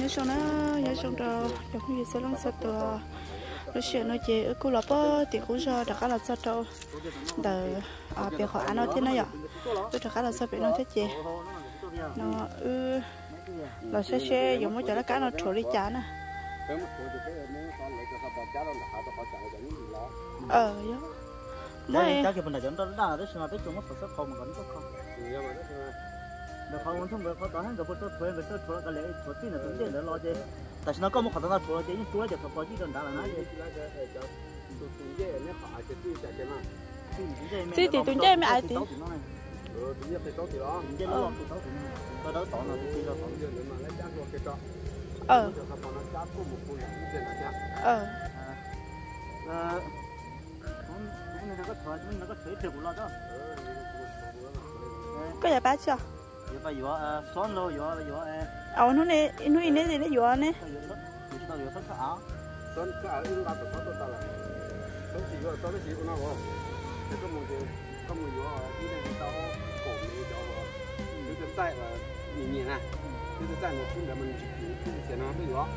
nhớ xong nó nhớ xong đó. Giống như sẽ lăng sợ tờ. Lúc xưa nó chỉ ở cô bơ thì cũng cho đặc là sợ đâu đờ à bị họ nó thế nó vậy tôi đặc là sợ bị nó thế chị. Nó ư là xe xe dùng mấy chỗ nó cá nó trổ đi chán à ờ nhá mấy chắc cái vấn đề chúng ta đã đấy mà tới chúng nó phải không mà vẫn có không được không thông được có tao hàng cái bữa tôi thuê cái tôi thuê cái lẽ thuê tiền là tụi tiền để lo chứ. Tại sao nó có một khả năng thuê chứ? Nhưng thuê được có chỉ cần đã là nói chứ chị thì tụi chơi mẹ ai tí ờ ờ có nhà bác chưa bây giờ xóa lô giờ bây giờ ờ nó này nó này thì nó vừa này son ờ. cái ở in ba tổ tổ tổ là son chỉ có son chỉ có nó không cái cái một cái cái một cái đi tao cổ này cho họ cái cái tại là nhìn nhìn này cái cái tại nó cũng là mình chỉ chỉ sẽ nó cái đó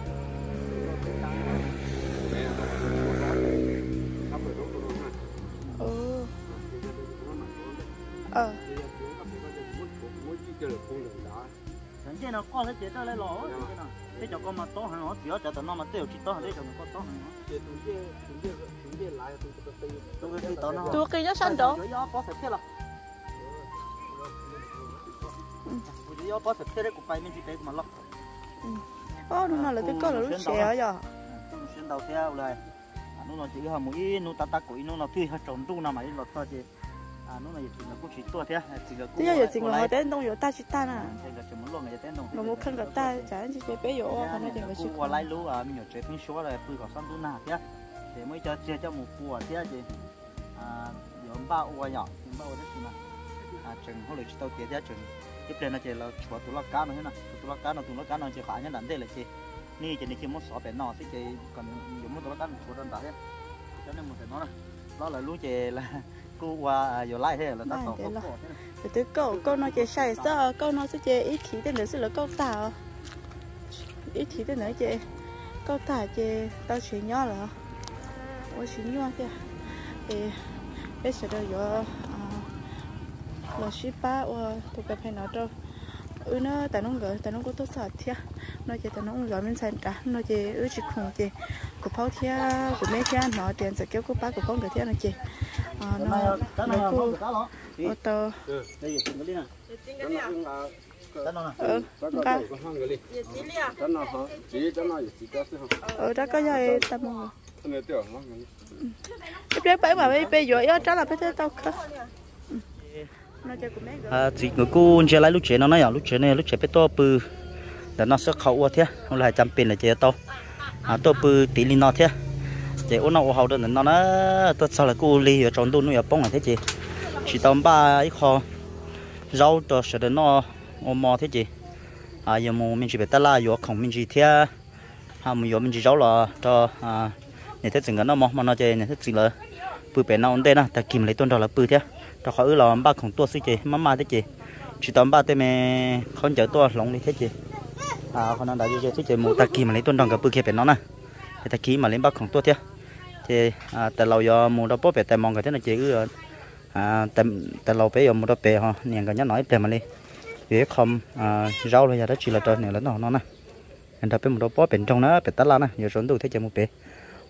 này là nó chế nó có cái chế đó lấy lỗ thế cho con mà to hàng nó chỉ cho tao nó mà tiêu chỉ to hàng đấy cho nó có to hàng nó tôi cái to nó tôi kia nó xanh đó có sạch thế là giờ có sạch thế đấy cũng phải mình chỉ để mà lóc ô nó là tôi có là lúc xẻ rồi xuyên đầu theo lại nó nó chỉ là mũi nó ta ta củi nó nó tươi hết trộn tu nào mà lọt thôi chứ à nó này chỉ là cũng chỉ rồi ta chỉ ta nè chỉ muốn luôn người ta chả chỉ chế bé rồi còn nó chỉ là chỉ qua lái lú à mình nhớ chế pin số là bự cả sẵn tu nà thế để mới cho chia cho một bùa thế chứ à giờ ba ua nhỏ ba ua đấy chứ à chừng hôm nay chỉ tao tiệt thế chừng tiếp theo nó chỉ là chùa tu lắc cá nữa nè tu lắc cá nó tu lắc cá nó chỉ khá nhất đắn thế là chỉ nè chỉ này khi muốn xỏ bẻ nọ chỉ còn dùng muốn tu lắc cá đơn bạc thế cho nên mình phải nói là đó là lú chỉ là cô qua rồi lại thế là ta tỏ từ từ câu câu nó chỉ sai sao? Nó sẽ chỉ ít khí tên nữa sẽ là câu tàu ít khí tên nữa chỉ câu tàu chỉ tao chỉ nhỏ là tôi chỉ nhỏ kìa thì bây giờ đây giờ là ship ba và tụi cái phải nói đâu ừ nó tại nó gửi tại nó có tốt sợ thiệt nó chỉ tại nó gọi mình sang trả. Nó chỉ ừ chỉ khùng chỉ của pháo thiệt của mấy thiệt nó tiền sẽ kéo của ba của con gửi thiệt nó chỉ à nó nó cô ô tô. Là cái đi nè ừ. Ca ừ. Đó có. gì tao mua cái bé mà bây bây giờ yếu chắc là bây giờ tao cơ à chỉ người cô chơi lại lúc chơi nó nói lúc chơi này lúc chơi bé to bự. Để nó sẽ khẩu thế không là chăm pin là chơi to. À to bự tí li nó thế chị ôn nó hậu đó nó nó, tôi sao là cô ly ở trong tôi nuôi ở bông là thế chị? Chỉ tầm ba ít kho, rau cho sợ đến nó ôm mò thế chị. À giờ mù mình chỉ biết ta la giờ không mình chỉ thế à mình giờ mình chỉ rau là cho à này thế chừng nó mò, mà nó chơi này thế chừng là bự bé nó ổn đây nè ta kìm lấy tuần đó là bự thế cho khỏi là ba không tua suy chị, má má thế chị. Chỉ tầm ba tên mẹ, không chở tua, lỏng đi thế chị. À con nó đã chơi chơi chị một ta kìm lấy tuần đó cái bự kia bé nó nè. Ta kìm mà lấy ba không tua thế chị à tại lâu do mua đó bố về tại mong cái thế này chị cứ à tại tại lâu bé giờ mua đó về ha niềng cái nhớ nói bé mà đi. Vì không à rau rồi giờ đó chỉ là trời này là nó nó nè. Anh ta bé mua đó bố bên trong nó bé tát la nè. Giờ xuống tôi thấy chị mua về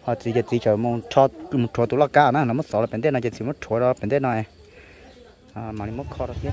họ chỉ giờ chỉ chờ mua cho mua cho tôi là cá nè. Nó mất sổ là bên đây này chỉ mất cho đó bên đây này. À mà đi mất kho đó chứ.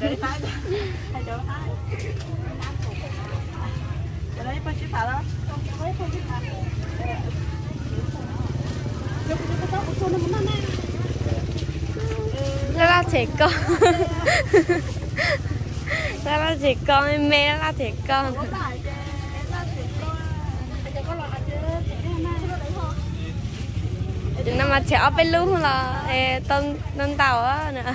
Để thái hai chỗ thái để đấy bao chiếc thả đó. Là là trẻ con. Ra là trẻ con mẹ là trẻ con. Nhưng mà trẻ bên luôn là tân tên tàu á nữa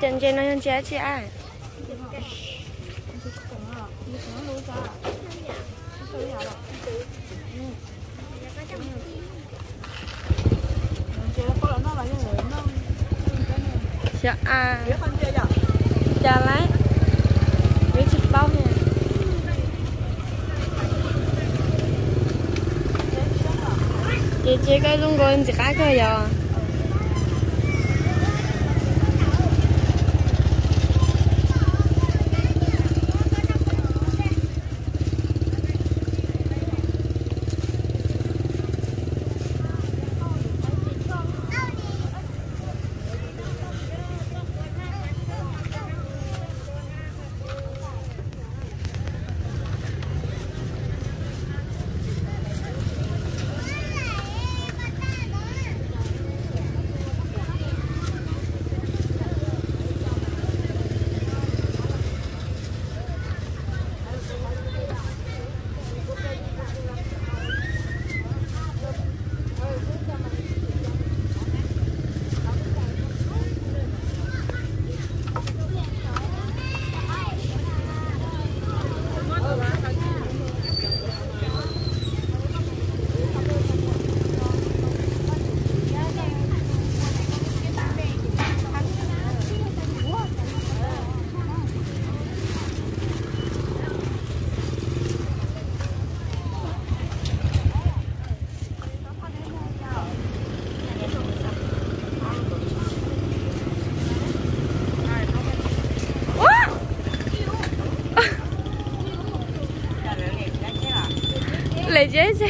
chân chân nó chân chết chị ai. Chế có là dạ à. Biết lấy với chụp bao nè. Chị chị cái luôn rồi, chị cái cơ giờ lấy chế chứ nó chuẩn tôi là thật tôi cái chế nó tự nhiên nó nhập con đứa học đến nó anh lâu anh tới sửa chào chế phải làm gì đó chế cho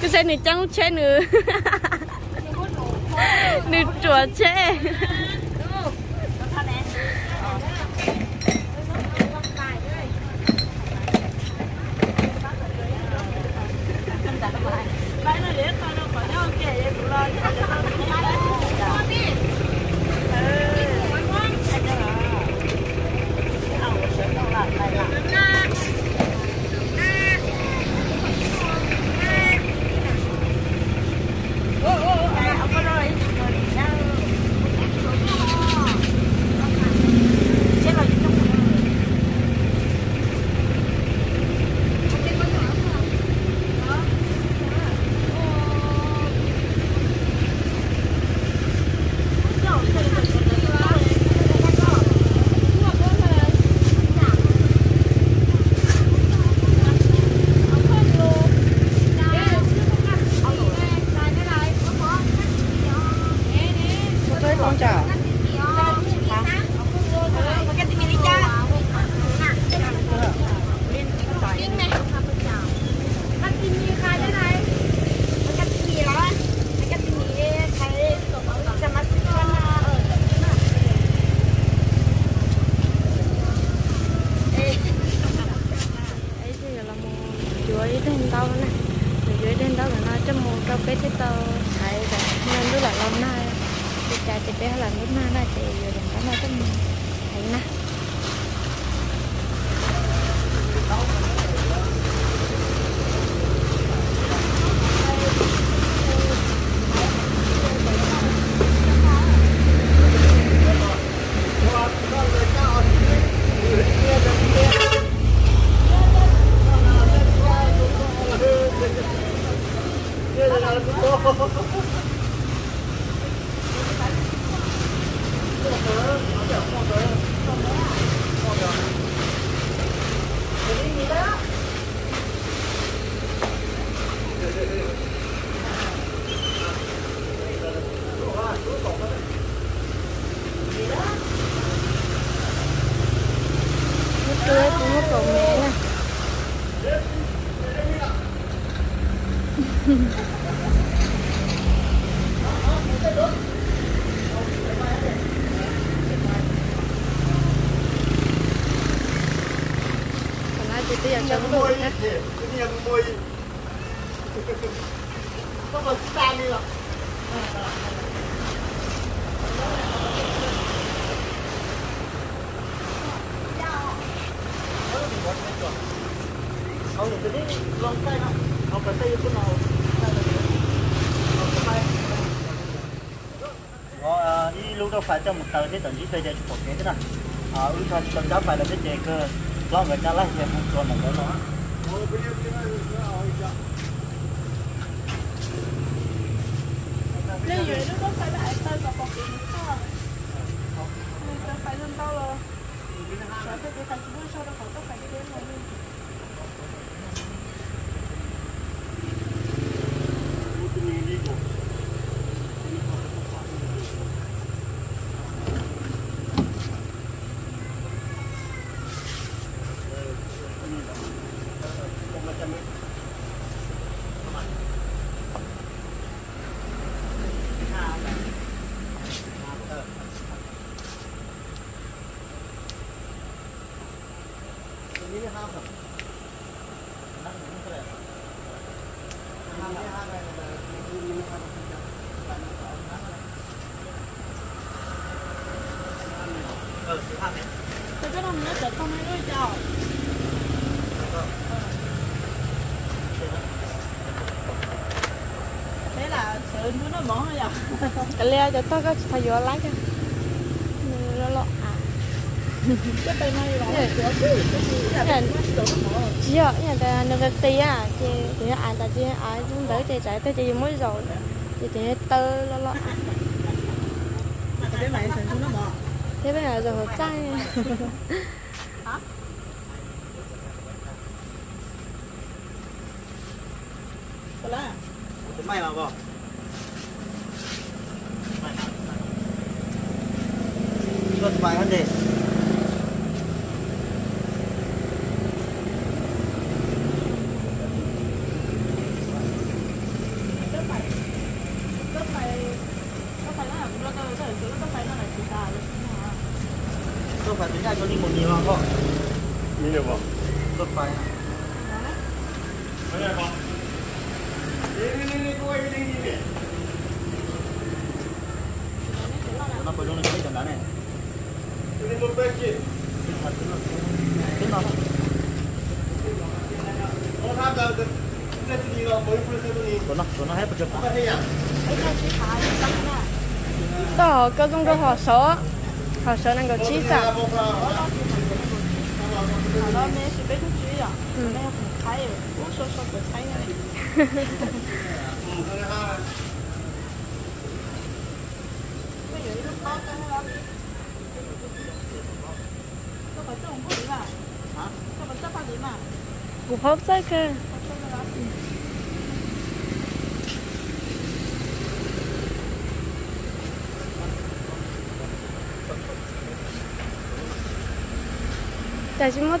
cái xe này trắng xe nữa nữ chùa xe không cũng có cầu mẹ nè Còn ai thì bây giờ cho nó đủ nhé không được cái lông tay nó không cần tay cái nào Ờ, đi lúc đó phải cho một tờ thế tận chỉ tờ để chụp cái thế nào à ưu cho tận đó phải là cái chè cơ lo người ta lấy thì không còn là cái đó Nếu vậy nó phải đại tên và còn kiện nữa? Mình phải lên tao rồi. phải cái cái thành bữa sau đó khỏi tất cả cái này luôn. Tôi cái đồng nó chợt không hay đôi chào. Thế là sợ nó nó bỏ rồi cái leo cho tao có thay vô lái cho. Nó lọ à Cái tay này Nhà ta nó cái tì à. Chỉ chị ai ta chỉ ai chúng đỡ chị chạy tới chị mới rồi. Chỉ chỉ tơ lọ lọ cái. Thế bây giờ rồi hợp trai subscribe cho Cái Ghiền Mì Gõ Để không bỏ. lỡ Cái video cái dẫn cái phải là nó cái cái cái phải nó là chỉ ta rồi. Tôi phải tính ra cho đi một nhiều không không? Nhiều không? Tôi phải Đây không? Đi đi đi đi quay đi đi đi. Nó có đá này cái cái gì đó mới vừa xây dựng Của nó, nó hết một Cái gì? Đó, cơ công cơ họ số Họ số năng có chi mẹ sẽ biết chút gì à? Mẹ không thấy rồi. Uống sốt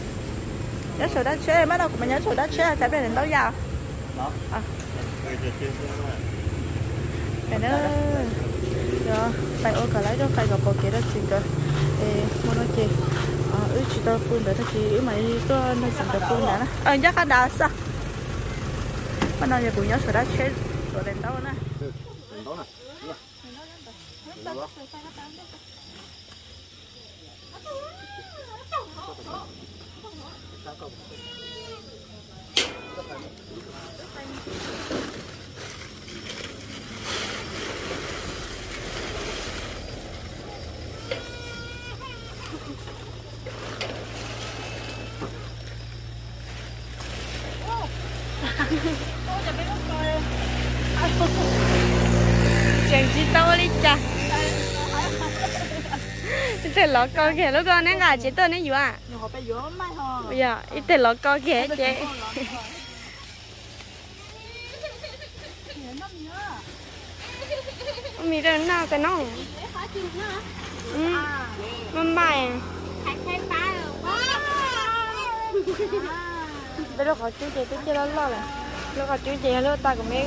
nhớ sổ đá chế mà đâu cũng nhớ sổ đá chế tại bên đến đâu đó. À. Cái đó. Rồi phải ô cả lấy đó phải gặp bộ kia đó chính cơ. Ê mua nó chị. Ờ ứ chỉ tao phun để thì ứ mà đi có nơi sản được phun đã ờ nhắc cái đá sao? Mà nói giờ cũng nhớ sổ đá chế rồi đến đâu nè. Đó này chẳng chỉ tao đi chả ít lọ co kìa lúc con nè ngà chỉ tôi nè dù à? Bây giờ ít lọ co kìa chị mi đâu nào cái nó. Ừ mắm bài bây giờ có chú chị tôi chưa lo lo rồi. Lúc có chú chị lúc ta cũng mấy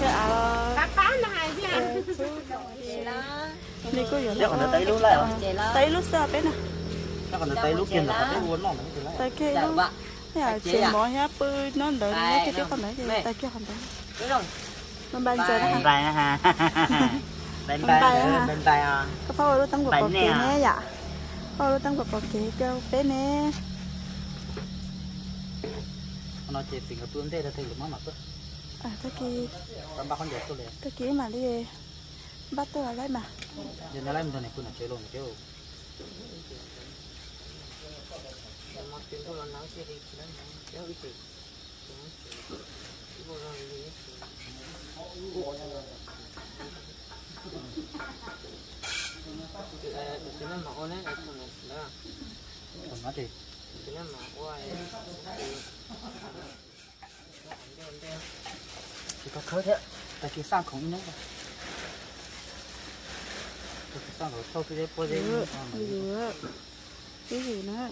cái à đi có vô chắc còn nó tay lúc lại tay lúc sao bên nè chắc còn nó tay lúc kia là có cái uốn nó cái lại tay kia lúc thế à chị bỏ nhá bự nó đỡ nó cái cái con này thì tay kia không đấy mình bàn giờ đó bên tay ha bên tay bên tay à có phao lúc tăng của bọc kia nè dạ phao lúc tăng của bọc kia kêu bé nè nó chỉ tìm cái tuấn thế là thấy được món mặt tốt à cái kia. Cái kia mà đi bắt tôi là lấy mà. Giờ nó lấy mình thôi này cũng là chơi luôn chơi còn nó thì chỉ có khơi thế tại cái sang không nhớ cái sang rồi sau cái bôi đấy ừ cái gì nữa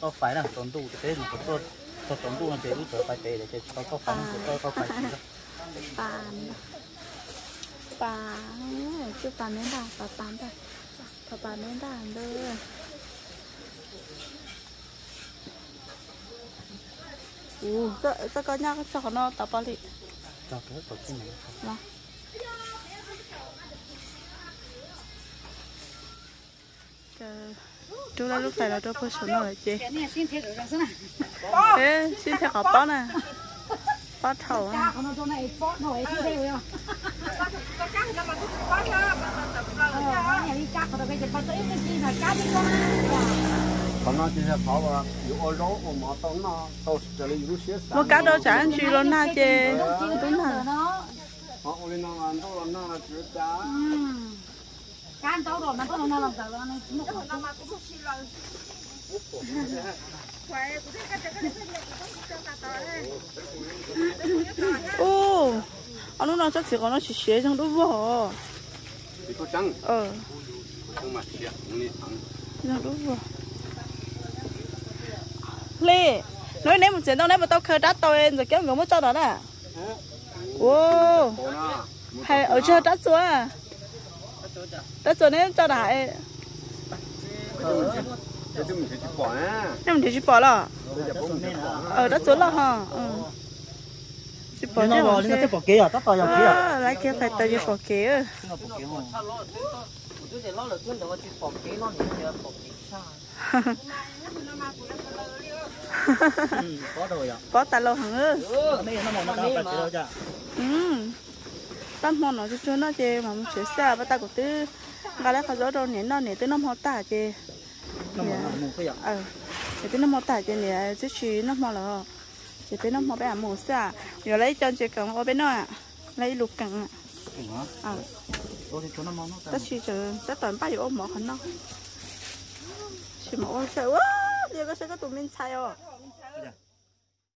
có phải là tốn tụ cái mà có tôi tôi tốn là để út phải tệ để cho có phải của tôi có phải bàn bàn chứ bàn đến đâu bàn đây bàn 오, 저, 저 그냥 저 하나 다 빨리. 자, 그래, 그렇지 뭐. 나. 저, 저라 lúc này là tôi phải xuống rồi chị. Ê, xin theo cả bó nè. Bó thầu á. Hãy subscribe cho kênh Ghiền Mì Gõ Để không bỏ lỡ mua cá đâu chả ăn luôn na chê cá đâu rồi nó có nó làm sao nó ô anh nó chắc chỉ có nó chỉ xé trong đó vô ờ trong đó lê nói ném một chuyện tao ném một tao khơi đắt tao em rồi kéo người mới cho đó nè à? wow. Hay ở chơi đắt xuống đắt xuống ném cho đại. Nhưng mà để chỉ bỏ là ở đắt xuống là hả? Ừ chỉ bỏ cho vào nó tiếp bỏ kia à tao vào kia à lại kia phải tới chỉ bỏ kia bỏ bỏ tay lâu hẳn ư ừ. Tâm hồn nó cho nó chê mà muốn sửa xa và ta cũng tư gà lá khó gió đâu nè nó nè tư nó mò tả chê. Nó cái mò tả chê nè chứ chỉ nó mò là để tư nó mò bé à mù xa giờ lấy cho chê cầm ở bên nó à lấy lục cẳng à nó ta chỉ chờ ta toàn bao nhiêu ôm mỏ khẩn nó? Chỉ mà ôi sợ quá. Giờ có sẽ có tụi mình sai không